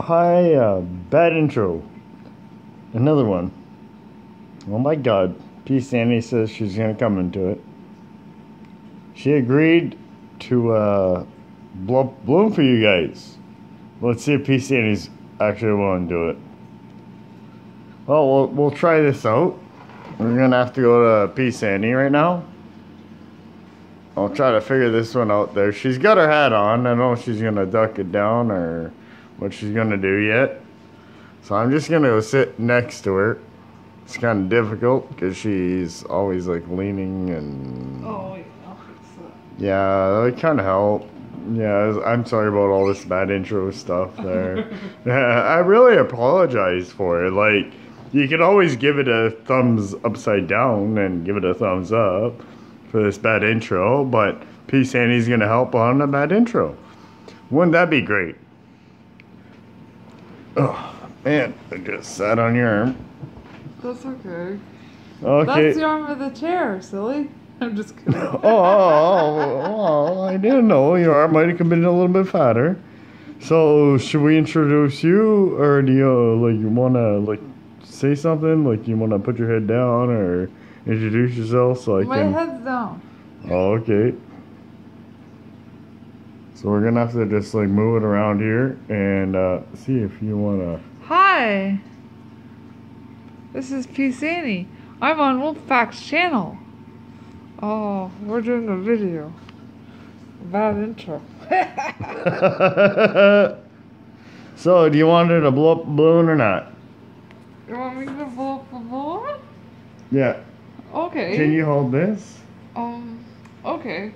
Hi, uh, bad intro. Another one. Oh my god. P. Sandy says she's gonna come into it. She agreed to uh, blow, bloom for you guys. Let's see if P. Sandy's actually willing to do it. Well, we'll, we'll try this out. We're gonna have to go to P. Sandy right now. I'll try to figure this one out there. She's got her hat on. I don't know if she's gonna duck it down or what she's gonna do yet. So I'm just gonna go sit next to her. It's kind of difficult because she's always like leaning and Oh, wait, I'll fix that. yeah, that kind of help. Yeah, I'm sorry about all this bad intro stuff there. yeah, I really apologize for it. Like, you can always give it a thumbs upside down and give it a thumbs up for this bad intro, but P. Sandy's gonna help on a bad intro. Wouldn't that be great? Oh, man, I just sat on your arm. That's okay. Okay. That's the arm of the chair, silly. I'm just kidding. oh, oh, oh, I didn't know your arm might have been a little bit fatter. So should we introduce you, or do you like you wanna like say something? Like you wanna put your head down or introduce yourself so I My can? head's down. Oh, okay. So we're gonna have to just like move it around here and uh, see if you wanna. Hi. This is P. Sandy. I'm on Wolfpack's channel. Oh, we're doing a video. Bad intro. so do you want her to blow up a balloon or not? You want me to blow up a balloon? Yeah. Okay. Can you hold this? Um, okay.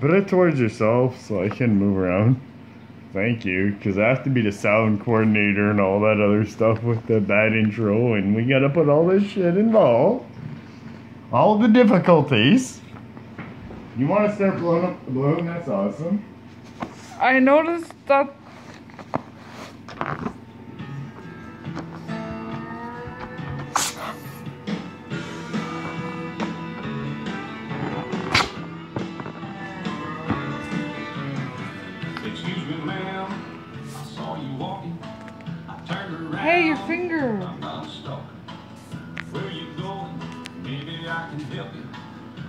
Put it towards yourself so I can move around. Thank you, because I have to be the sound coordinator and all that other stuff with the bad intro, and we gotta put all this shit involved. All the difficulties. You want to start blowing up the balloon? That's awesome. I noticed that. Hey, your finger. I'm not stalker. Where you going? Maybe I can help you.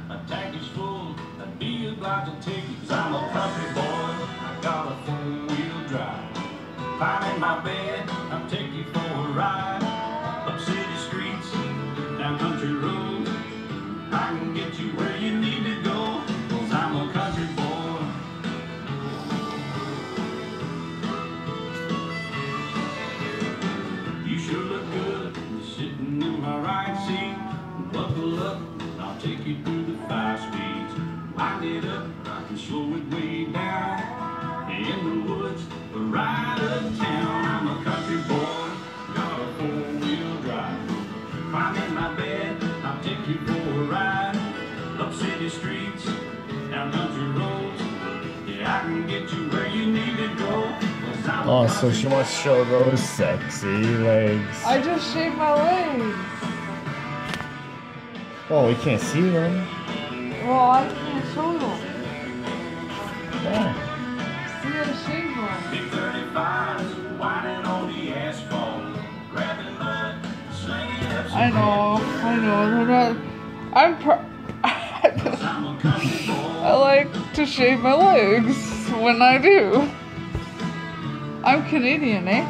A tank is full. I'd be obliged to take you. Cause I'm a country boy. I got a four-wheel drive. Climb in my bed. The five speeds. Wind it up, I can slow it way down. In the woods, or right uptown. I'm a country boy, got a four-wheel drive. Climb in my bed, I'll take you for a ride. Up city streets, down country roads. Yeah, I can get you where you need to go. 'cause Oh, so she wants to show those sexy legs. I just shaved my legs. Oh, we can't see them. Well, I can't show them. Yeah. See, I shaved them. Big 35s, whining on the asphalt, grabbing mud, slinging up I know, I know. They're not. I'm. Pr- I'm a country boy. I like to shave my legs when I do. I'm Canadian, eh?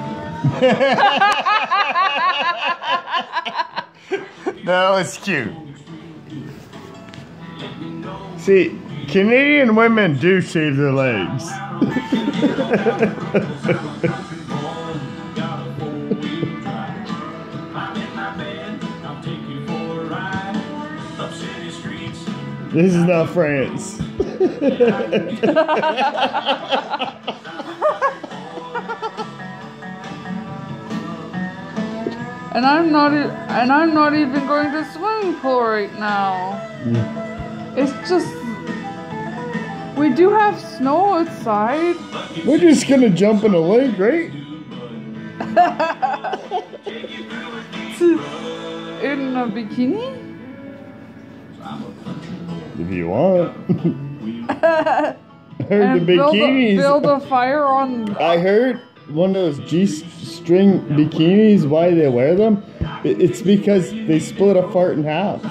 That was cute. See, Canadian women do shave their legs. Got a four-wheel drive. I'm in my bed, I'll take you for a ride. Up city streets, This is not France. And I'm not. And I'm not even going to swimming pool right now. Mm. It's just. We do have snow outside. We're just gonna jump in a lake, right? In a bikini? If you want. I heard and the build a, bikinis. build a fire on. I heard one of those G-string bikinis. Why they wear them? It's because they split a fart in half.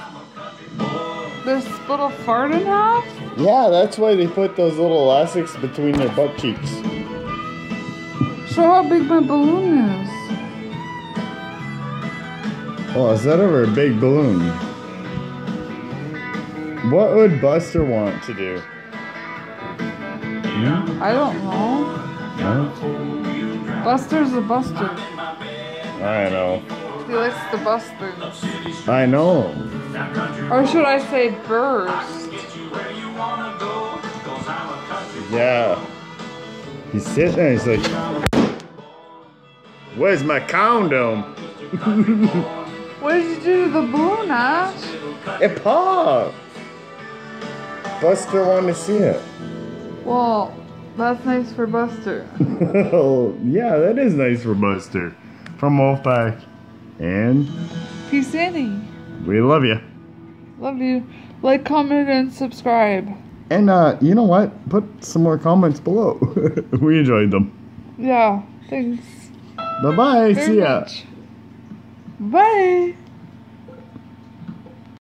They little fart in half? Yeah, that's why they put those little elastics between their butt cheeks. Show how big my balloon is. Oh, is that ever a big balloon? What would Buster want to do? Hmm? I don't know. Huh? Buster's a buster. I know. He likes the busters. I know. Or should I say burst? Yeah. He's sitting there. He's like, "Where's my condom?" What did you do to the balloon, Ash? It popped. Buster wanted to see it. Well, that's nice for Buster. oh, yeah, that is nice for Buster. From Wolfpack. And Peace, Annie. We love you. Love you. Like, comment, and subscribe. And uh, you know what? Put some more comments below. we enjoyed them. Yeah, thanks. Bye bye. See ya. much. Bye.